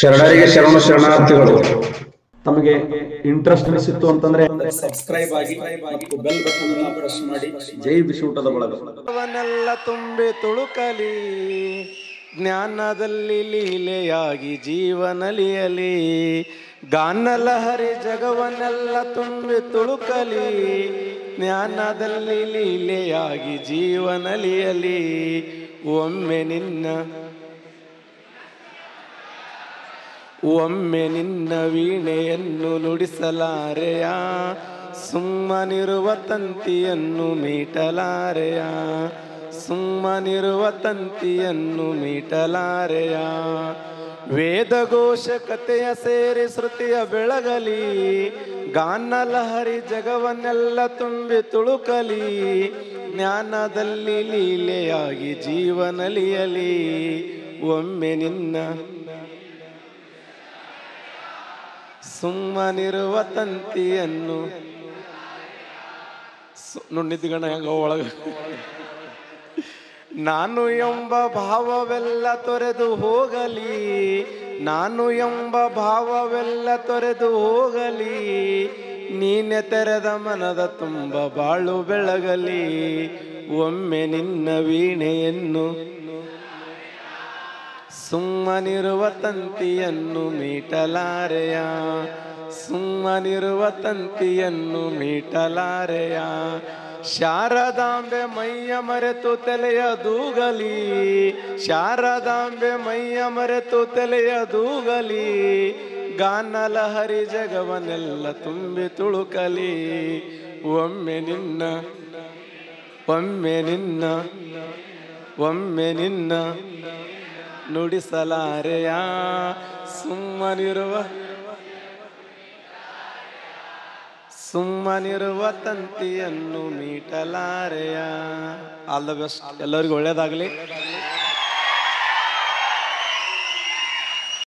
ಶರಣರಿಗೆ ಶರಣ ಶರಣಾರ್ಥಿಗಳು. ತಮಗೆ ಇಂಟ್ರೆಸ್ಟ್ ಅನಿಸಿತ್ತು ಅಂತಂದ್ರೆ ಸಬ್ಸ್ಕ್ರೈಬ್ ಆಗಿ ಮತ್ತು ಬೆಲ್ ಬಟನ್ ಅನ್ನು ಪ್ರೆಸ್ ಮಾಡಿ. ಜೈ ಬಿಸಿಯೂಟದ ಬಳಗ. ಅವನೆಲ್ಲ ತುಂಬಿ ತುಳುಕಲಿ ಜ್ಞಾನದಲ್ಲಿ ಲೀಲೆಯಾಗಿ ಜೀವನಲಿಯಲಿ ಗಾನಲಹರಿ ಜಗವನ್ನೆಲ್ಲ ತುಂಬಿ ತುಳುಕಲಿ ಜ್ಞಾನದಲ್ಲಿ ಲೀಲೆಯಾಗಿ ಜೀವನಲಿಯಲಿ ಒಮ್ಮೆ ನಿನ್ನ ಒಮ್ಮೆ ನಿನ್ನ ವೀಣೆಯನ್ನು ನುಡಿಸಲಾರೆಯ? ಸುಮ್ಮನಿರುವ ತಂತಿಯನ್ನು ಮೀಟಲಾರೆಯ? ಸುಮ್ಮನಿರುವ ತಂತಿಯನ್ನು ಮೀಟಲಾರೆಯ? ವೇದಘೋಷ ಕಥೆಯ ಸೇರಿ ಶ್ರುತಿಯ ಬೆಳಗಲಿ, ಗಾನಲಹರಿ ಜಗವನ್ನೆಲ್ಲ ತುಂಬಿ ತುಳುಕಲಿ, ಜ್ಞಾನದಲ್ಲಿ ಲೀಲೆಯಾಗಿ ಜೀವನಲಿಯಲಿ. ಒಮ್ಮೆ ನಿನ್ನ ಸುಮ್ಮನಿರುವ ತಂತಿಯನ್ನು ನಿದ್ಗಣ ಹೆಂಗ ಒಳಗ? ನಾನು ಎಂಬ ಭಾವವೆಲ್ಲ ತೊರೆದು ಹೋಗಲಿ, ನಾನು ಎಂಬ ಭಾವವೆಲ್ಲ ತೊರೆದು ಹೋಗಲಿ, ನೀನೆ ತೆರೆದ ಮನದ ತುಂಬ ಬಾಳು ಬೆಳಗಲಿ, ಒಮ್ಮೆ ನಿನ್ನ ವೀಣೆಯನ್ನು ಸುಮ್ಮನಿರುವ ತಂತಿಯನ್ನು ಮೀಟಲಾರೆಯ. ಸುಮ್ಮನಿರುವ ತಂತಿಯನ್ನು ಮೀಟಲಾರೆಯ. ಶಾರದಾಂಬೆ ಮೈಯ ಮರೆತು ತಲೆಯ ದೂಗಲಿ. ಶಾರದಾಂಬೆ ಮೈಯ ಮರೆತು ತಲೆಯ ದೂಗಲಿ. ಗಾನಲಹರಿ ಜಗವನೆಲ್ಲ ತುಂಬಿ ತುಳುಕಲಿ. ಒಮ್ಮೆ ನಿನ್ನ ಒಮ್ಮೆ ನಿನ್ನ ಒಮ್ಮೆ ನಿನ್ನ. ನುಡಿಸಲಾರೆಯ? ಸುಮ್ಮನಿರುವ ಸುಮ್ಮನಿರುವ ತಂತಿಯನ್ನು ಮೀಟಲಾರೆಯ? ಆಲ್ ದ ಬೆಸ್ಟ್ ಎಲ್ಲರಿಗೂ ಒಳ್ಳೇದಾಗಲಿ.